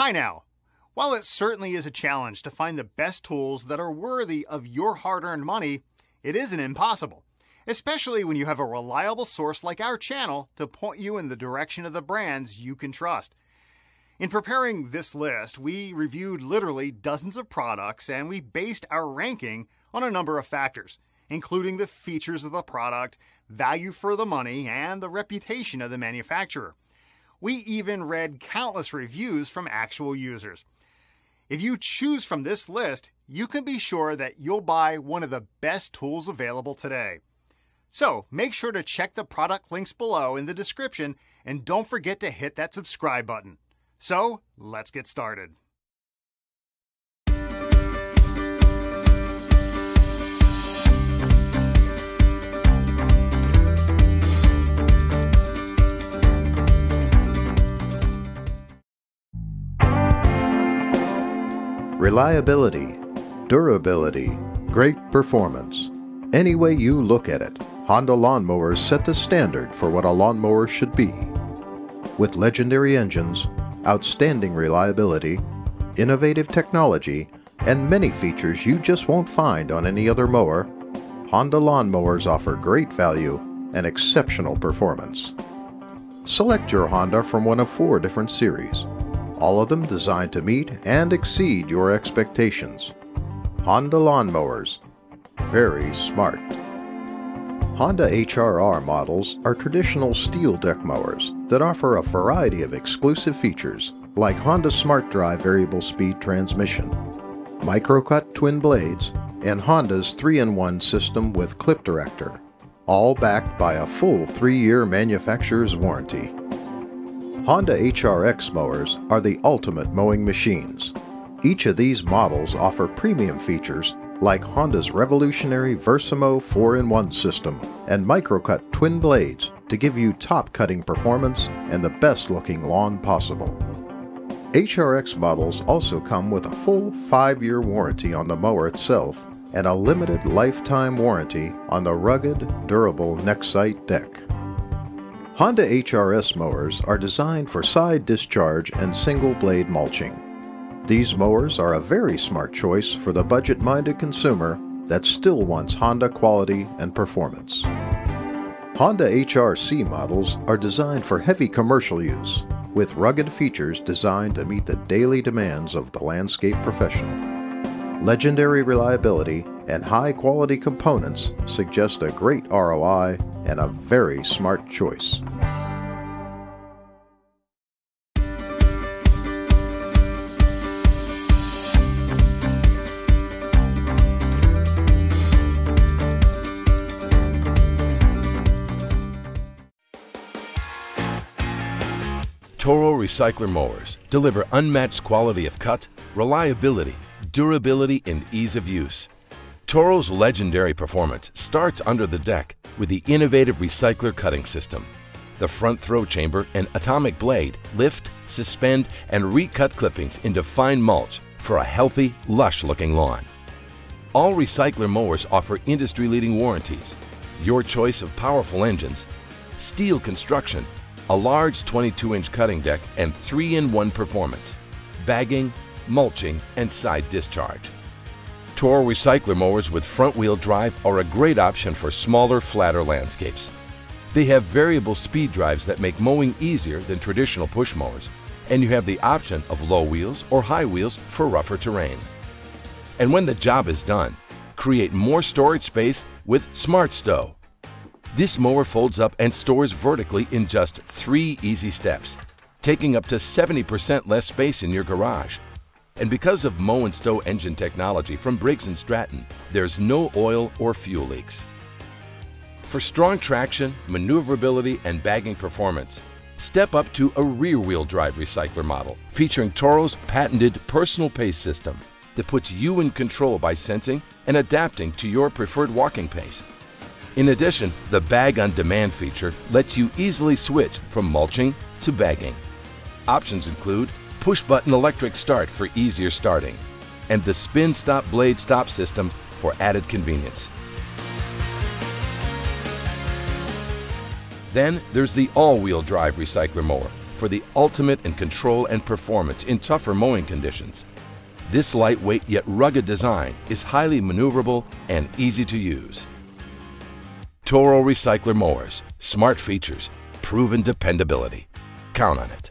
Hi now. While it certainly is a challenge to find the best tools that are worthy of your hard earned money, it isn't impossible, especially when you have a reliable source like our channel to point you in the direction of the brands you can trust. In preparing this list, we reviewed literally dozens of products and we based our ranking on a number of factors, including the features of the product, value for the money, and the reputation of the manufacturer. We even read countless reviews from actual users. If you choose from this list, you can be sure that you'll buy one of the best tools available today. So make sure to check the product links below in the description and don't forget to hit that subscribe button. So let's get started. Reliability, durability, great performance. Any way you look at it, Honda lawnmowers set the standard for what a lawnmower should be. With legendary engines, outstanding reliability, innovative technology, and many features you just won't find on any other mower, Honda lawnmowers offer great value and exceptional performance. Select your Honda from one of four different series, all of them designed to meet and exceed your expectations. Honda lawnmowers, very smart. Honda HRR models are traditional steel deck mowers that offer a variety of exclusive features like Honda Smart Drive variable speed transmission, microcut twin blades, and Honda's 3-in-1 system with clip director, all backed by a full 3-year manufacturer's warranty. Honda HRX mowers are the ultimate mowing machines. Each of these models offer premium features like Honda's revolutionary Versamow 4-in-1 system and microcut twin blades to give you top cutting performance and the best looking lawn possible. HRX models also come with a full 5-year warranty on the mower itself and a limited lifetime warranty on the rugged, durable Nexite deck. Honda HRS mowers are designed for side discharge and single blade mulching. These mowers are a very smart choice for the budget-minded consumer that still wants Honda quality and performance. Honda HRC models are designed for heavy commercial use, with rugged features designed to meet the daily demands of the landscape professional. Legendary reliability and high-quality components suggest a great ROI and a very smart choice. Toro Recycler Mowers deliver unmatched quality of cut, reliability, durability, and ease of use. Toro's legendary performance starts under the deck with the innovative recycler cutting system. The front throw chamber and atomic blade lift, suspend, and recut clippings into fine mulch for a healthy, lush-looking lawn. All recycler mowers offer industry-leading warranties, your choice of powerful engines, steel construction, a large 22-inch cutting deck, and 3-in-1 performance, bagging, mulching, and side discharge. Toro Recycler mowers with front-wheel drive are a great option for smaller, flatter landscapes. They have variable speed drives that make mowing easier than traditional push mowers, and you have the option of low wheels or high wheels for rougher terrain. And when the job is done, create more storage space with Smart Stow. This mower folds up and stores vertically in just three easy steps, taking up to 70% less space in your garage. And because of Mow and Stow engine technology from Briggs & Stratton, there's no oil or fuel leaks. For strong traction, maneuverability, and bagging performance, step up to a rear-wheel drive recycler model featuring Toro's patented personal pace system that puts you in control by sensing and adapting to your preferred walking pace. In addition, the Bag on Demand feature lets you easily switch from mulching to bagging. Options include push-button electric start for easier starting, and the spin stop blade stop system for added convenience. Then there's the all-wheel drive recycler mower for the ultimate in control and performance in tougher mowing conditions. This lightweight yet rugged design is highly maneuverable and easy to use. Toro Recycler Mowers, smart features, proven dependability. Count on it.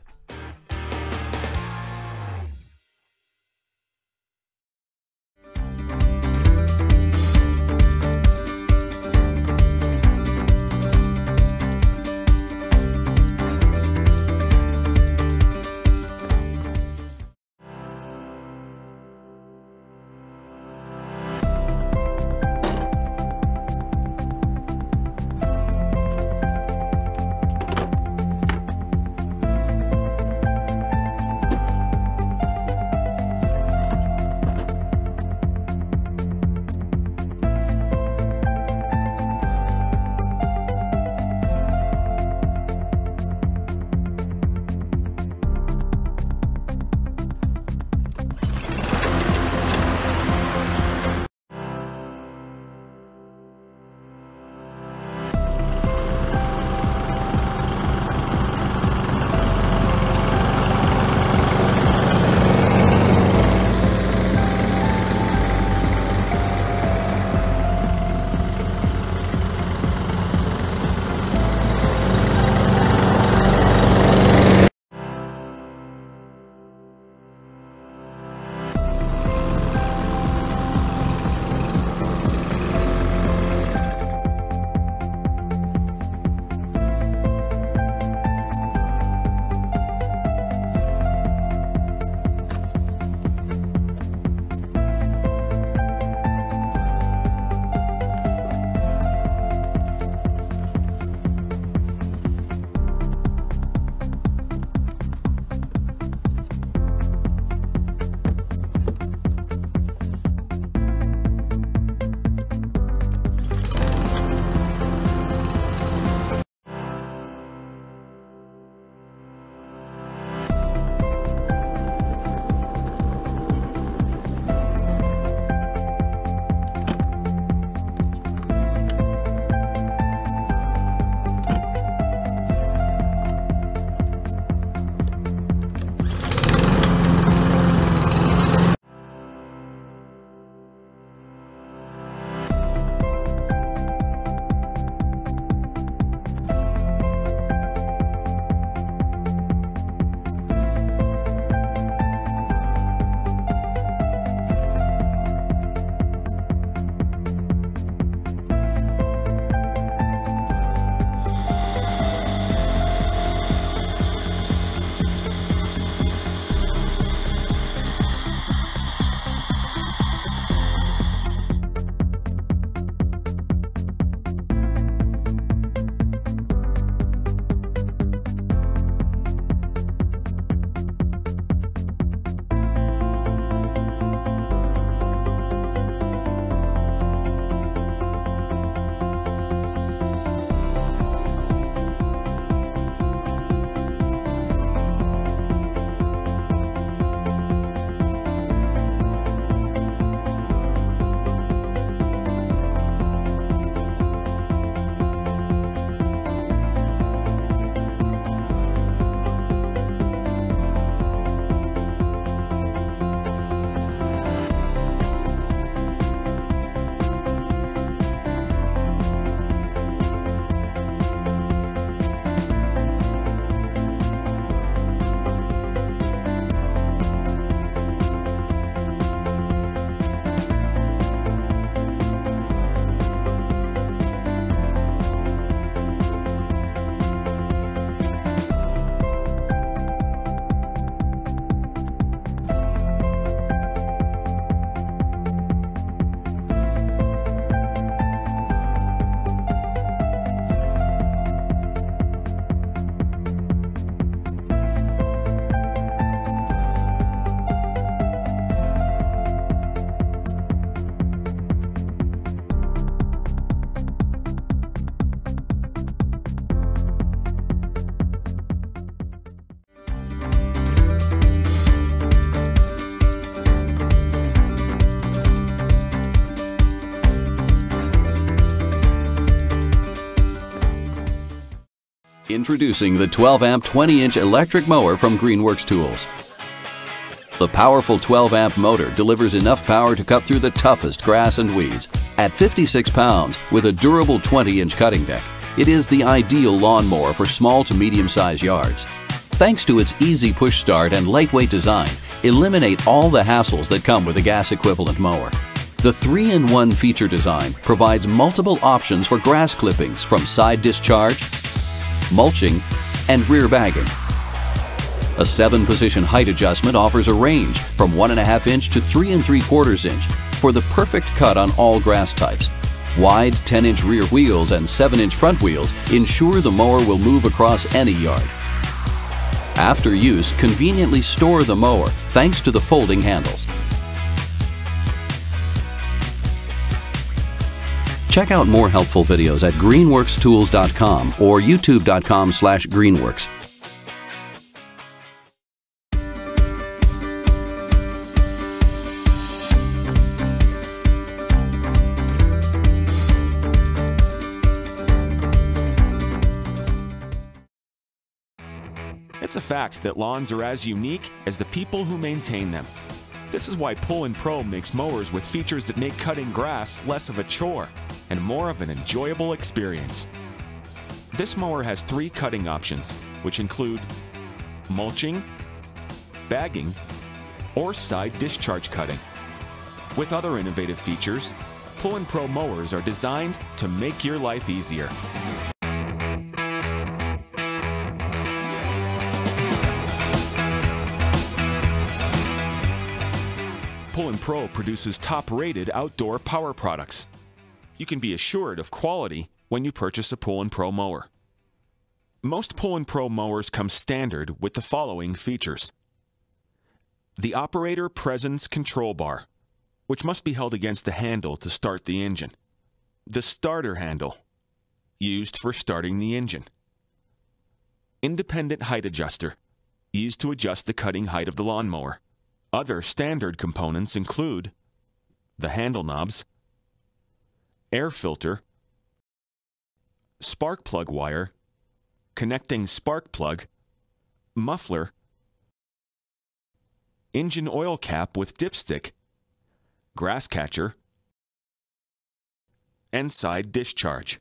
Introducing the 12 amp 20 inch electric mower from Greenworks Tools. The powerful 12 amp motor delivers enough power to cut through the toughest grass and weeds. At 56 pounds, with a durable 20 inch cutting deck, it is the ideal lawnmower for small to medium sized yards. Thanks to its easy push start and lightweight design, eliminate all the hassles that come with a gas equivalent mower. The 3-in-1 feature design provides multiple options for grass clippings from side discharge, mulching, and rear bagging. A 7-position height adjustment offers a range from 1.5 inch to 3 and 3 quarters inch for the perfect cut on all grass types. Wide 10-inch rear wheels and 7-inch front wheels ensure the mower will move across any yard. After use, conveniently store the mower thanks to the folding handles. Check out more helpful videos at greenworkstools.com or youtube.com slash greenworks. It's a fact that lawns are as unique as the people who maintain them. This is why Poulan Pro makes mowers with features that make cutting grass less of a chore and more of an enjoyable experience. This mower has three cutting options, which include mulching, bagging, or side discharge cutting. With other innovative features, Poulan Pro mowers are designed to make your life easier. Pro produces top-rated outdoor power products. You can be assured of quality when you purchase a Poulan Pro mower. Most Poulan Pro mowers come standard with the following features. The Operator Presence Control Bar, which must be held against the handle to start the engine. The Starter Handle, used for starting the engine. Independent Height Adjuster, used to adjust the cutting height of the lawnmower. Other standard components include the handle knobs, air filter, spark plug wire, connecting spark plug, muffler, engine oil cap with dipstick, grass catcher, and side discharge.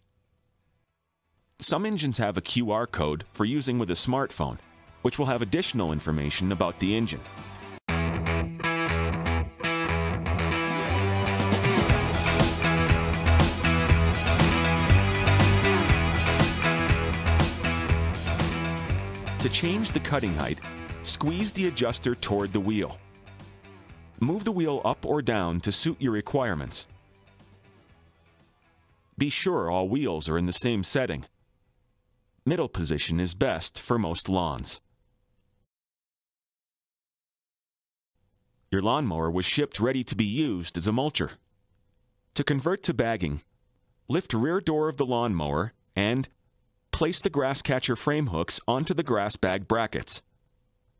Some engines have a QR code for using with a smartphone, which will have additional information about the engine. To change the cutting height, squeeze the adjuster toward the wheel. Move the wheel up or down to suit your requirements. Be sure all wheels are in the same setting. Middle position is best for most lawns. Your lawnmower was shipped ready to be used as a mulcher. To convert to bagging, lift rear door of the lawnmower and place the grass catcher frame hooks onto the grass bag brackets.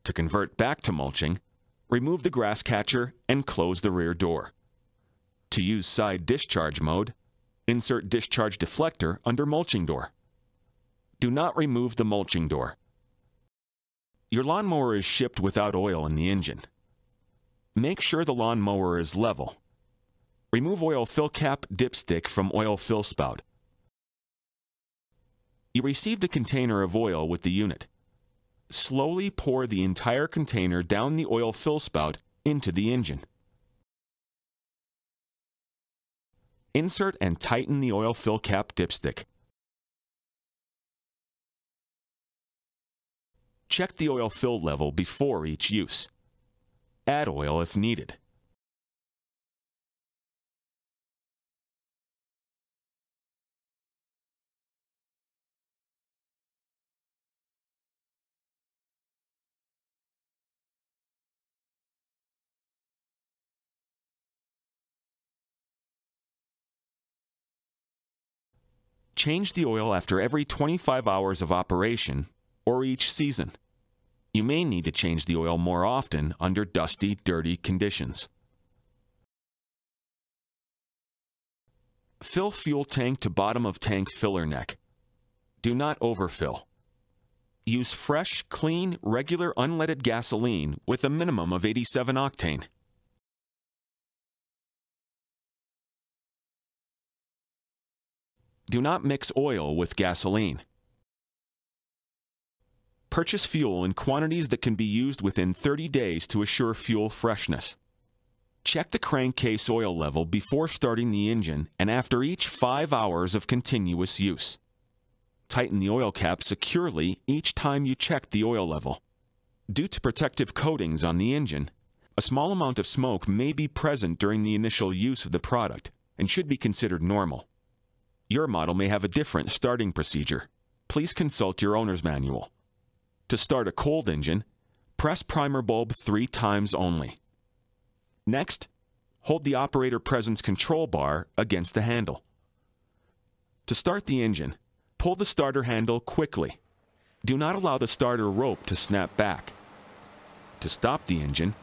To convert back to mulching, remove the grass catcher and close the rear door. To use side discharge mode, insert discharge deflector under mulching door. Do not remove the mulching door. Your lawnmower is shipped without oil in the engine. Make sure the lawnmower is level. Remove oil fill cap dipstick from oil fill spout. You received a container of oil with the unit. Slowly pour the entire container down the oil fill spout into the engine. Insert and tighten the oil fill cap dipstick. Check the oil fill level before each use. Add oil if needed. Change the oil after every 25 hours of operation or each season. You may need to change the oil more often under dusty, dirty conditions. Fill fuel tank to bottom of tank filler neck. Do not overfill. use fresh, clean, regular unleaded gasoline with a minimum of 87 octane. Do not mix oil with gasoline. Purchase fuel in quantities that can be used within 30 days to assure fuel freshness. Check the crankcase oil level before starting the engine and after each 5 hours of continuous use. Tighten the oil cap securely each time you check the oil level. Due to protective coatings on the engine, a small amount of smoke may be present during the initial use of the product and should be considered normal. Your model may have a different starting procedure. Please consult your owner's manual. To start a cold engine, press primer bulb three times only. Next, hold the operator presence control bar against the handle. To start the engine, pull the starter handle quickly. Do not allow the starter rope to snap back. To stop the engine,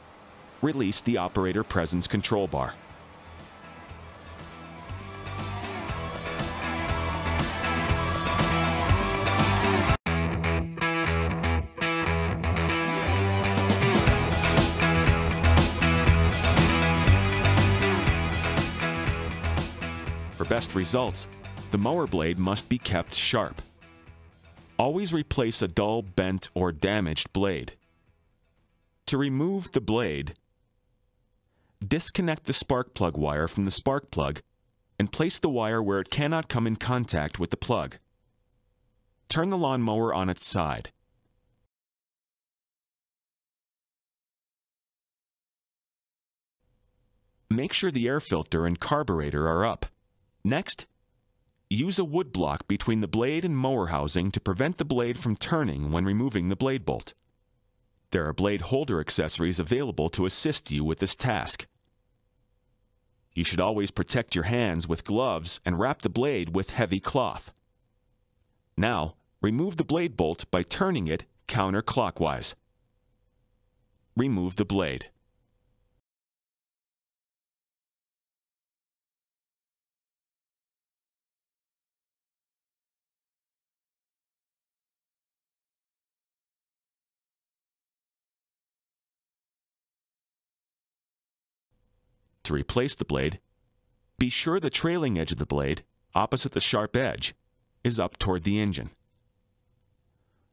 release the operator presence control bar. For best results, the mower blade must be kept sharp. Always replace a dull, bent, or damaged blade. To remove the blade, disconnect the spark plug wire from the spark plug and place the wire where it cannot come in contact with the plug. Turn the lawnmower on its side. Make sure the air filter and carburetor are up. Next, use a wood block between the blade and mower housing to prevent the blade from turning when removing the blade bolt. There are blade holder accessories available to assist you with this task. You should always protect your hands with gloves and wrap the blade with heavy cloth. Now, remove the blade bolt by turning it counterclockwise. Remove the blade. To replace the blade, be sure the trailing edge of the blade, opposite the sharp edge, is up toward the engine.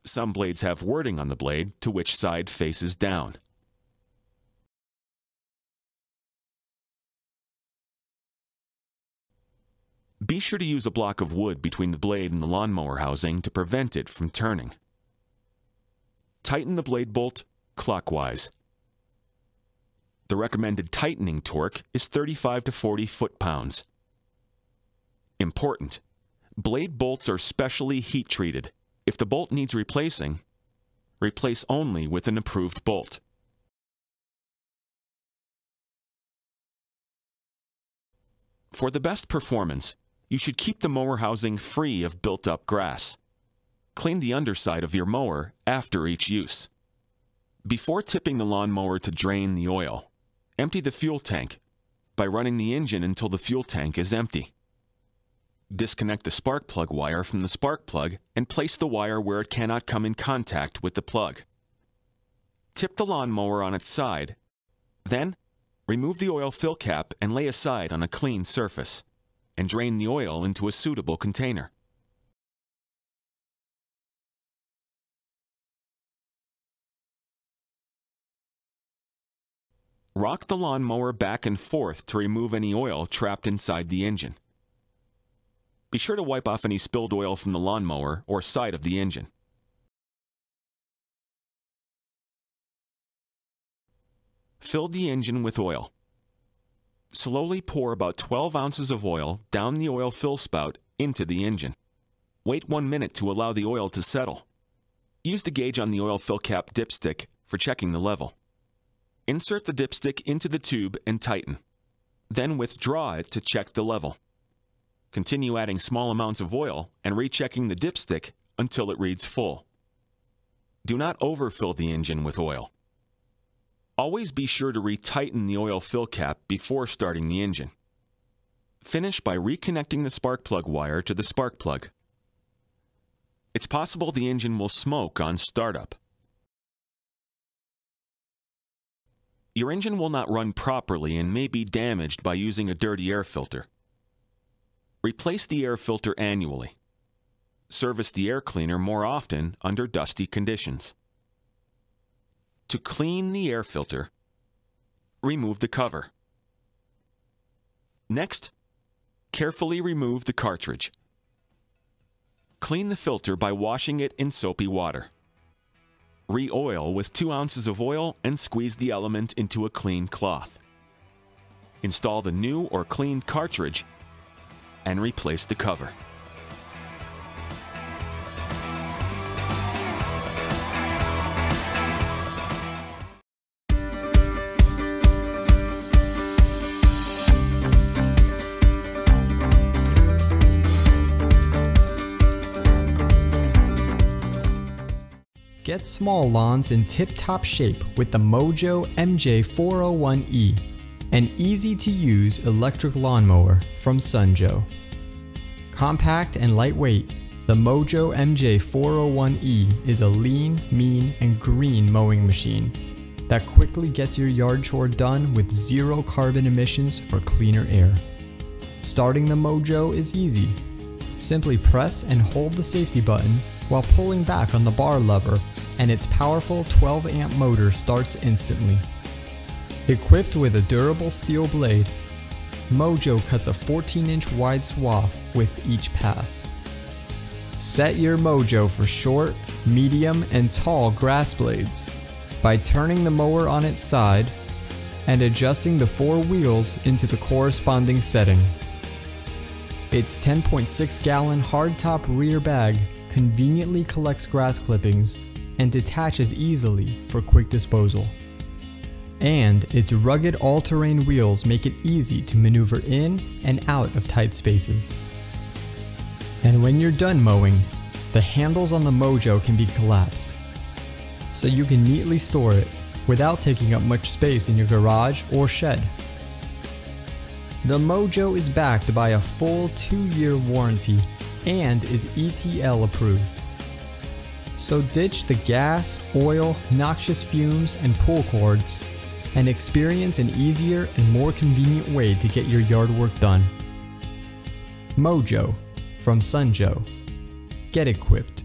Some blades have wording on the blade to which side faces down. Be sure to use a block of wood between the blade and the lawnmower housing to prevent it from turning. Tighten the blade bolt clockwise. The recommended tightening torque is 35 to 40 foot-pounds. Important. Blade bolts are specially heat treated. If the bolt needs replacing, replace only with an approved bolt. For the best performance, you should keep the mower housing free of built-up grass. Clean the underside of your mower after each use. Before tipping the lawnmower to drain the oil, empty the fuel tank by running the engine until the fuel tank is empty. Disconnect the spark plug wire from the spark plug and place the wire where it cannot come in contact with the plug. Tip the lawnmower on its side. Then, remove the oil fill cap and lay aside on a clean surface, and drain the oil into a suitable container. Rock the lawnmower back and forth to remove any oil trapped inside the engine. Be sure to wipe off any spilled oil from the lawnmower or side of the engine. Fill the engine with oil. Slowly pour about 12 ounces of oil down the oil fill spout into the engine. Wait one minute to allow the oil to settle. Use the gauge on the oil fill cap dipstick for checking the level. Insert the dipstick into the tube and tighten. Then withdraw it to check the level. Continue adding small amounts of oil and rechecking the dipstick until it reads full. Do not overfill the engine with oil. Always be sure to retighten the oil fill cap before starting the engine. Finish by reconnecting the spark plug wire to the spark plug. it's possible the engine will smoke on startup. Your engine will not run properly and may be damaged by using a dirty air filter. Replace the air filter annually. Service the air cleaner more often under dusty conditions. To clean the air filter, remove the cover. Next, carefully remove the cartridge. Clean the filter by washing it in soapy water. Re-oil with 2 ounces of oil and squeeze the element into a clean cloth. Install the new or cleaned cartridge and replace the cover. Get small lawns in tip-top shape with the Mow Joe MJ401E, an easy-to-use electric lawnmower from Sun Joe. Compact and lightweight, the Mow Joe MJ401E is a lean, mean, and green mowing machine that quickly gets your yard chore done with zero carbon emissions for cleaner air. Starting the Mow Joe is easy. Simply press and hold the safety button while pulling back on the bar lever and its powerful 12 amp motor starts instantly. Equipped with a durable steel blade, Mow Joe cuts a 14 inch wide swath with each pass. Set your Mow Joe for short, medium, and tall grass blades by turning the mower on its side and adjusting the four wheels into the corresponding setting. Its 10.6 gallon hardtop rear bag conveniently collects grass clippings and detaches easily for quick disposal. And its rugged all-terrain wheels make it easy to maneuver in and out of tight spaces. And when you're done mowing, the handles on the Mow Joe can be collapsed, so you can neatly store it without taking up much space in your garage or shed. The Mow Joe is backed by a full 2-year warranty and is ETL approved. So ditch the gas, oil, noxious fumes, and pull cords and experience an easier and more convenient way to get your yard work done. Mow Joe from Sun Joe. Get equipped.